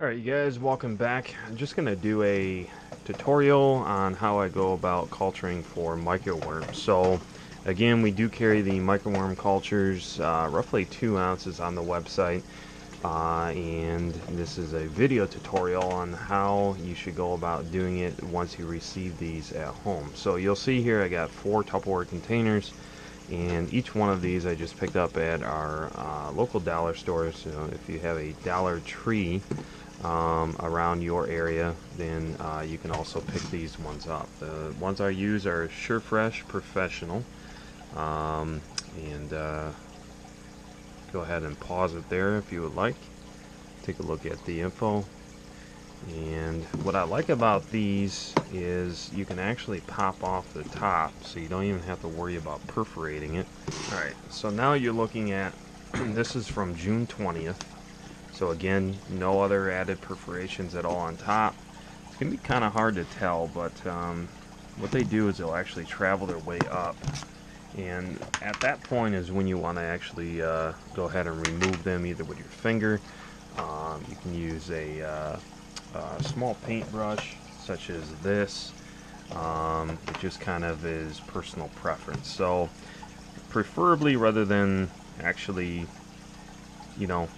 Alright you guys, welcome back. I'm just going to do a tutorial on how I go about culturing for microworms. So again, we do carry the microworm cultures, uh, roughly 2 ounces on the website. Uh, and this is a video tutorial on how you should go about doing it once you receive these at home. So you'll see here I got four Tupperware containers and each one of these I just picked up at our uh, local dollar store So if you have a Dollar Tree um, around your area, then uh, you can also pick these ones up. The ones I use are SureFresh Professional. Um, and uh, go ahead and pause it there if you would like. Take a look at the info. And what I like about these is you can actually pop off the top so you don't even have to worry about perforating it. Alright, so now you're looking at, this is from June 20th. So again, no other added perforations at all on top. It's going to be kind of hard to tell, but um, what they do is they'll actually travel their way up. And at that point is when you want to actually uh, go ahead and remove them either with your finger. Um, you can use a, uh, a small paintbrush such as this. Um, it just kind of is personal preference. So preferably rather than actually, you know,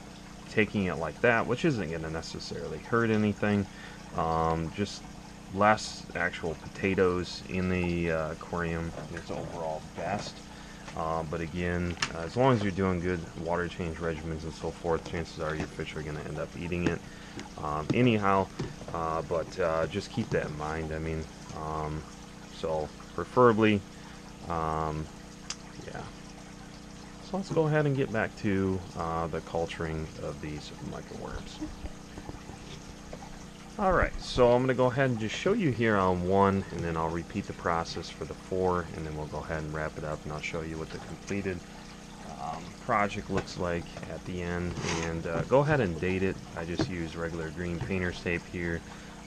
taking it like that, which isn't going to necessarily hurt anything. Um, just less actual potatoes in the uh, aquarium is overall best. Uh, but again, uh, as long as you're doing good water change regimens and so forth, chances are your fish are going to end up eating it. Um, anyhow, uh, but uh, just keep that in mind. I mean, um, so preferably, um, so let's go ahead and get back to uh, the culturing of these microworms. Alright, so I'm going to go ahead and just show you here on one, and then I'll repeat the process for the four, and then we'll go ahead and wrap it up, and I'll show you what the completed um, project looks like at the end. And uh, go ahead and date it. I just use regular green painter's tape here,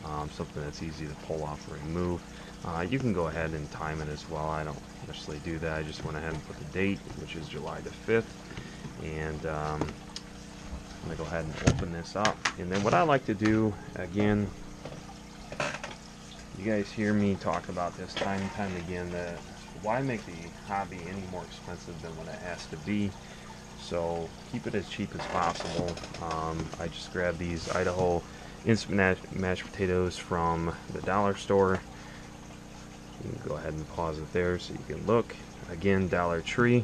um, something that's easy to pull off or remove. Uh, you can go ahead and time it as well. I don't necessarily do that. I just went ahead and put the date, which is July the 5th. And um, I'm going to go ahead and open this up. And then what I like to do, again, you guys hear me talk about this time and time again, that why make the hobby any more expensive than what it has to be? So keep it as cheap as possible. Um, I just grabbed these Idaho instant mashed potatoes from the dollar store you can go ahead and pause it there so you can look. Again, Dollar Tree.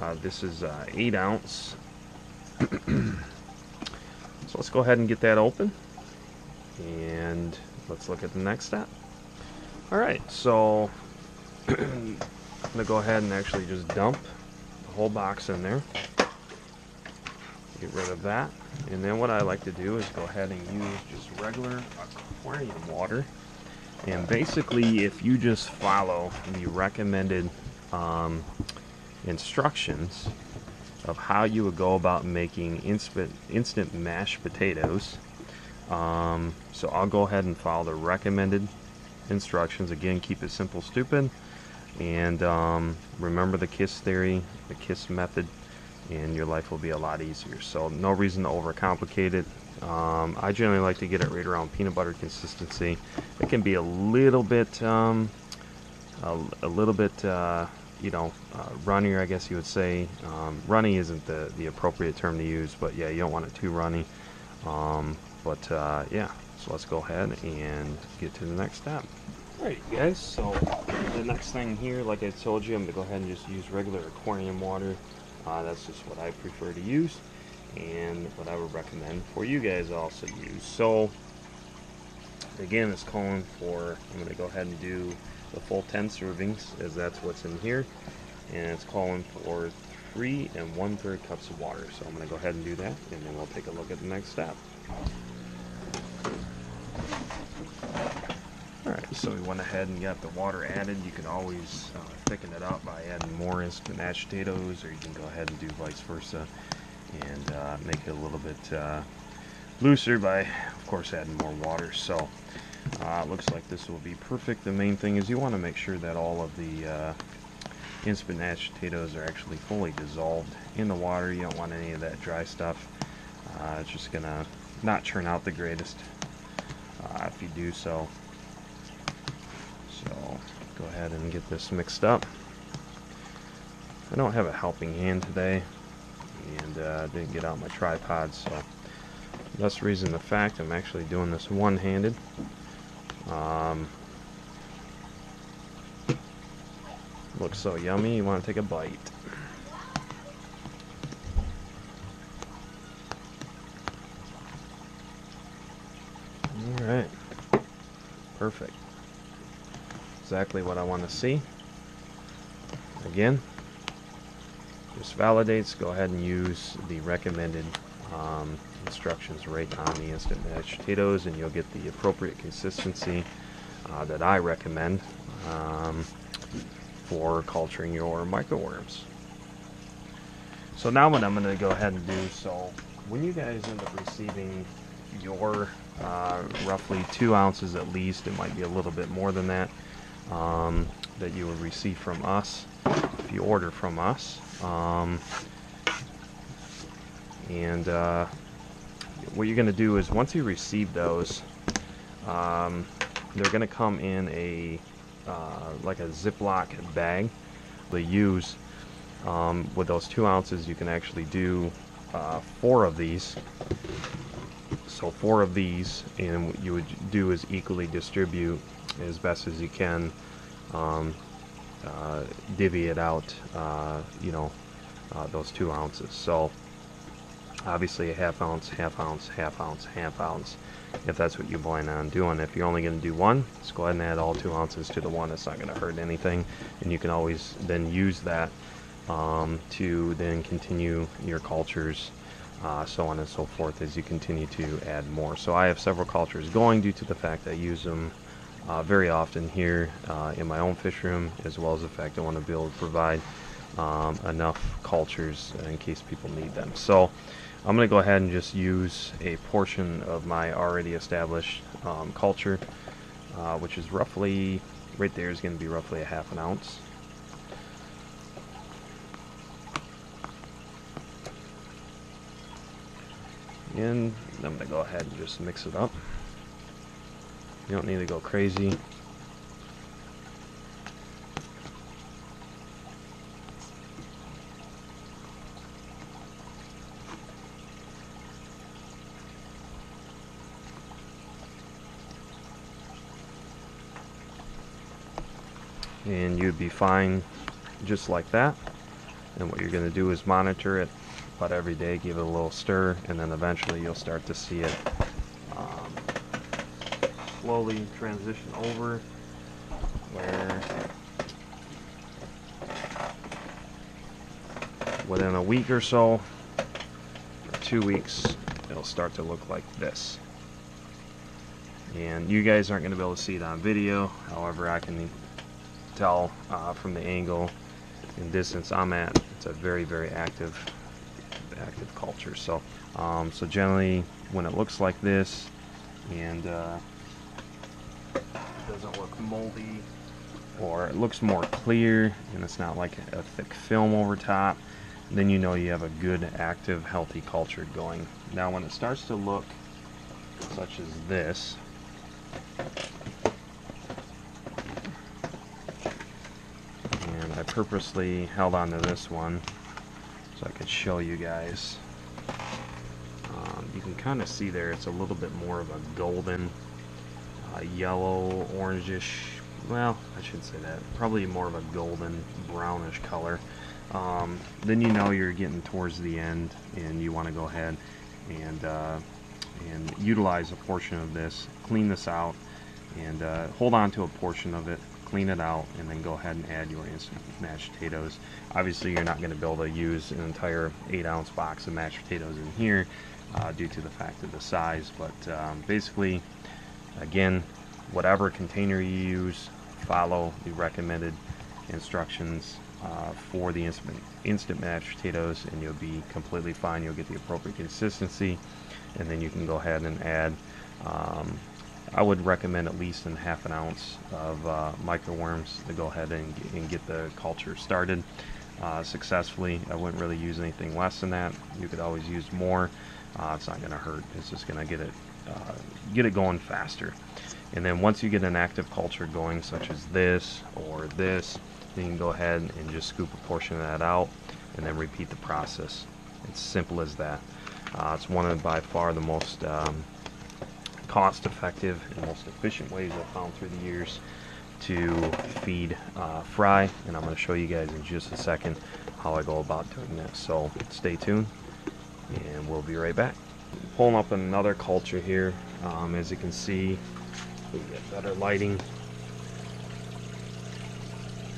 Uh, this is uh, 8 ounce. so let's go ahead and get that open. And let's look at the next step. Alright, so I'm going to go ahead and actually just dump the whole box in there. Get rid of that. And then what I like to do is go ahead and use just regular aquarium water and basically, if you just follow the recommended um, instructions of how you would go about making instant, instant mashed potatoes, um, so I'll go ahead and follow the recommended instructions. Again, keep it simple, stupid. And um, remember the KISS theory, the KISS method, and your life will be a lot easier. So no reason to overcomplicate it. Um, I generally like to get it right around peanut butter consistency. It can be a little bit, um, a, a, little bit, uh, you know, uh, runnier, I guess you would say. Um, runny isn't the, the appropriate term to use, but yeah, you don't want it too runny. Um, but uh, yeah, so let's go ahead and get to the next step. Alright guys, so the next thing here, like I told you, I'm going to go ahead and just use regular aquarium water. Uh, that's just what I prefer to use and what I would recommend for you guys also use. So again, it's calling for, I'm going to go ahead and do the full 10 servings as that's what's in here. And it's calling for three and one third cups of water. So I'm going to go ahead and do that and then we'll take a look at the next step. Alright, so we went ahead and got the water added. You can always uh, thicken it up by adding more instant mashed potatoes or you can go ahead and do vice versa and uh, make it a little bit uh, looser by, of course, adding more water. So uh, looks like this will be perfect. The main thing is you want to make sure that all of the uh, instant mashed potatoes are actually fully dissolved in the water. You don't want any of that dry stuff. Uh, it's just going to not turn out the greatest if you do. So go ahead and get this mixed up. I don't have a helping hand today and uh, didn't get out my tripod so that's the reason the fact I'm actually doing this one-handed. Um, looks so yummy you want to take a bite. Alright. Perfect. Exactly what I want to see. Again, just validates, go ahead and use the recommended um, instructions right on the instant mashed potatoes and you'll get the appropriate consistency uh, that I recommend um, for culturing your microworms. So now what I'm going to go ahead and do, so when you guys end up receiving your uh, roughly two ounces at least, it might be a little bit more than that, um, that you will receive from us if you order from us. Um, and uh, what you're going to do is once you receive those, um, they're going to come in a uh, like a Ziploc bag. They use um, with those two ounces, you can actually do uh, four of these. So four of these, and what you would do is equally distribute as best as you can. Um, uh, divvy it out, uh, you know, uh, those two ounces. So obviously a half ounce, half ounce, half ounce, half ounce, if that's what you plan on doing. If you're only going to do one, just go ahead and add all two ounces to the one. It's not going to hurt anything, and you can always then use that um, to then continue your cultures. Uh, so on and so forth as you continue to add more. So I have several cultures going due to the fact that I use them uh, very often here uh, in my own fish room, as well as the fact I want to be able to provide um, enough cultures in case people need them. So I'm going to go ahead and just use a portion of my already established um, culture, uh, which is roughly, right there is going to be roughly a half an ounce. And I'm going to go ahead and just mix it up. You don't need to go crazy. and you'd be fine just like that and what you're going to do is monitor it about every day give it a little stir and then eventually you'll start to see it um, slowly transition over where within a week or so two weeks it'll start to look like this. And you guys aren't going to be able to see it on video. However I can tell uh, from the angle and distance I'm at, it's a very, very active, active culture. So, um, so generally, when it looks like this, and uh, it doesn't look moldy, or it looks more clear, and it's not like a thick film over top, then you know you have a good, active, healthy culture going. Now, when it starts to look such as this, and I purposely held on to this one so I could show you guys. Um, you can kind of see there it's a little bit more of a golden, uh, yellow, orangish, well, I should say that, probably more of a golden, brownish color. Um, then you know you're getting towards the end and you want to go ahead and, uh, and utilize a portion of this, clean this out, and uh, hold on to a portion of it clean it out, and then go ahead and add your instant mashed potatoes. Obviously, you're not going to be able to use an entire 8 ounce box of mashed potatoes in here uh, due to the fact of the size, but um, basically, again, whatever container you use, follow the recommended instructions uh, for the instant, instant mashed potatoes and you'll be completely fine. You'll get the appropriate consistency and then you can go ahead and add um, I would recommend at least in half an ounce of uh, microworms to go ahead and, and get the culture started uh, successfully. I wouldn't really use anything less than that. You could always use more, Uh, it's not going to hurt. It's just going to get it uh, get it going faster. And then once you get an active culture going, such as this or this, then you can go ahead and just scoop a portion of that out and then repeat the process. It's simple as that. Uh, it's one of by far the most um, cost effective and most efficient ways I've found through the years to feed uh, fry and I'm going to show you guys in just a second how I go about doing this so stay tuned and we'll be right back. Pulling up another culture here um, as you can see we get better lighting.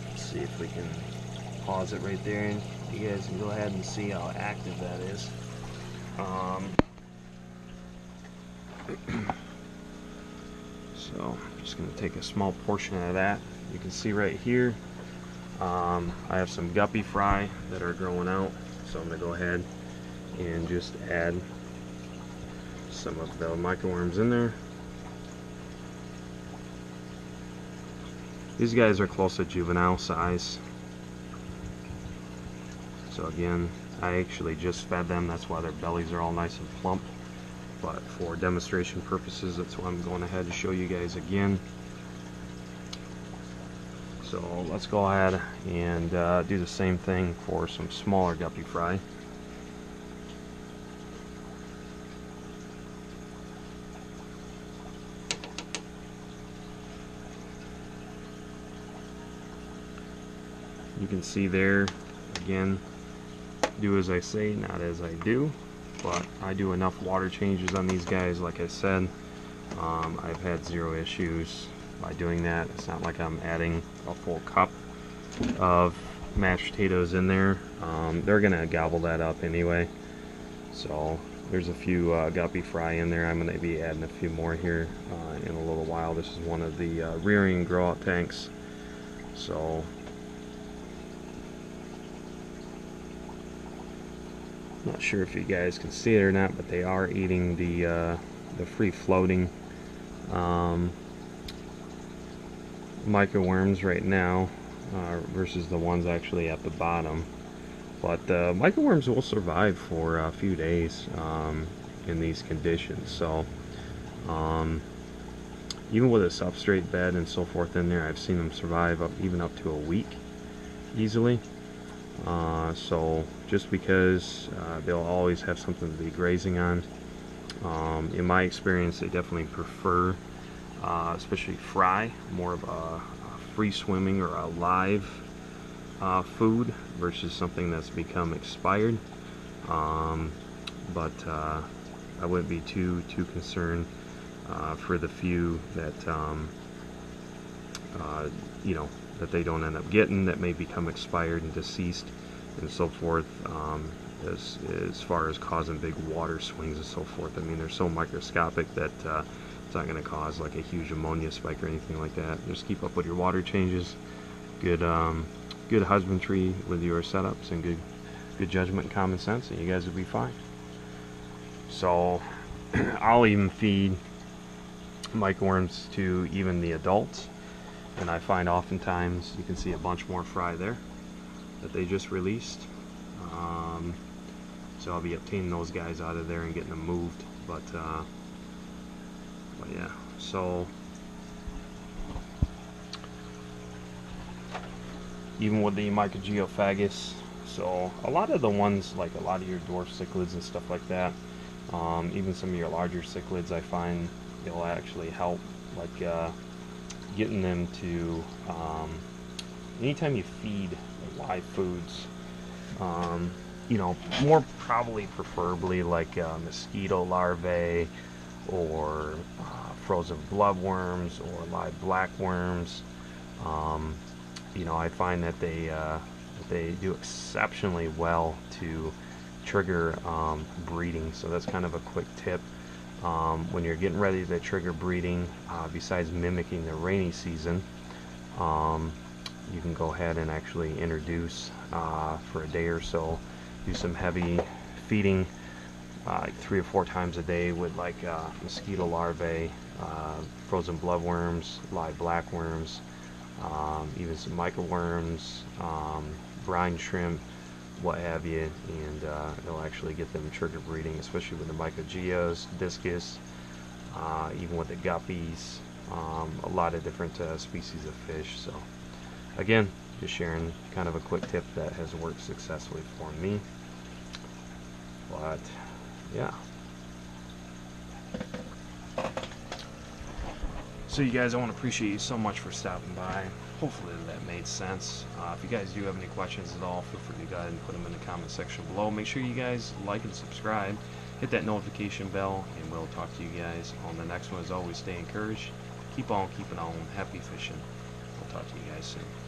Let's see if we can pause it right there and you guys can go ahead and see how active that is. Um, so I'm just going to take a small portion of that. You can see right here, um, I have some guppy fry that are growing out. So I'm going to go ahead and just add some of the microworms in there. These guys are close to juvenile size. So again, I actually just fed them. That's why their bellies are all nice and plump but for demonstration purposes that's why I'm going ahead to show you guys again. So let's go ahead and uh, do the same thing for some smaller guppy fry. You can see there again do as I say not as I do but I do enough water changes on these guys like I said. Um, I've had zero issues by doing that. It's not like I'm adding a full cup of mashed potatoes in there. Um, they're gonna gobble that up anyway. So there's a few uh, guppy fry in there. I'm gonna be adding a few more here uh, in a little while. This is one of the uh, rearing grow out tanks. So Not sure if you guys can see it or not, but they are eating the uh, the free floating um, microworms right now uh, versus the ones actually at the bottom. But uh, microworms will survive for a few days um, in these conditions. So um, even with a substrate bed and so forth in there, I've seen them survive up even up to a week easily. Uh, so just because uh, they'll always have something to be grazing on. Um, in my experience, they definitely prefer, uh, especially fry, more of a, a, free swimming or a live uh, food versus something that's become expired. Um, but uh, I wouldn't be too too concerned uh, for the few that um, you know that they don't end up getting that may become expired and deceased and so forth um, as, as far as causing big water swings and so forth. I mean, they're so microscopic that uh, it's not going to cause like a huge ammonia spike or anything like that. Just keep up with your water changes, good um, good husbandry with your setups, and good good judgment and common sense, and you guys will be fine. So I'll even feed microworms to even the adults and I find oftentimes you can see a bunch more fry there that they just released. Um, so I'll be obtaining those guys out of there and getting them moved. But uh, but yeah so. Even with the Mikrogeophagus so a lot of the ones like a lot of your dwarf cichlids and stuff like that um, even some of your larger cichlids I find they'll actually help like uh, getting them to um, anytime you feed live foods. Um, you know more probably preferably like uh, mosquito larvae or uh, frozen bloodworms or live blackworms um, you know I find that they uh, they do exceptionally well to trigger um, breeding. So that's kind of a quick tip. Um, when you're getting ready to trigger breeding, uh, besides mimicking the rainy season, um, you can go ahead and actually introduce uh, for a day or so, do some heavy feeding uh, three or four times a day with like uh, mosquito larvae, uh, frozen bloodworms, live blackworms, um, even some microworms, um, brine shrimp, what have you, and uh, it'll actually get them trigger breeding, especially with the mycogeos, discus, uh, even with the guppies, um, a lot of different uh, species of fish. So, again, just sharing kind of a quick tip that has worked successfully for me. But, yeah. So you guys, I want to appreciate you so much for stopping by. Hopefully that made sense. Uh, if you guys do have any questions at all, feel free to go ahead and put them in the comment section below. Make sure you guys like and subscribe. Hit that notification bell, and we'll talk to you guys on the next one. As always, stay encouraged. Keep on keeping on. Happy fishing. We'll talk to you guys soon.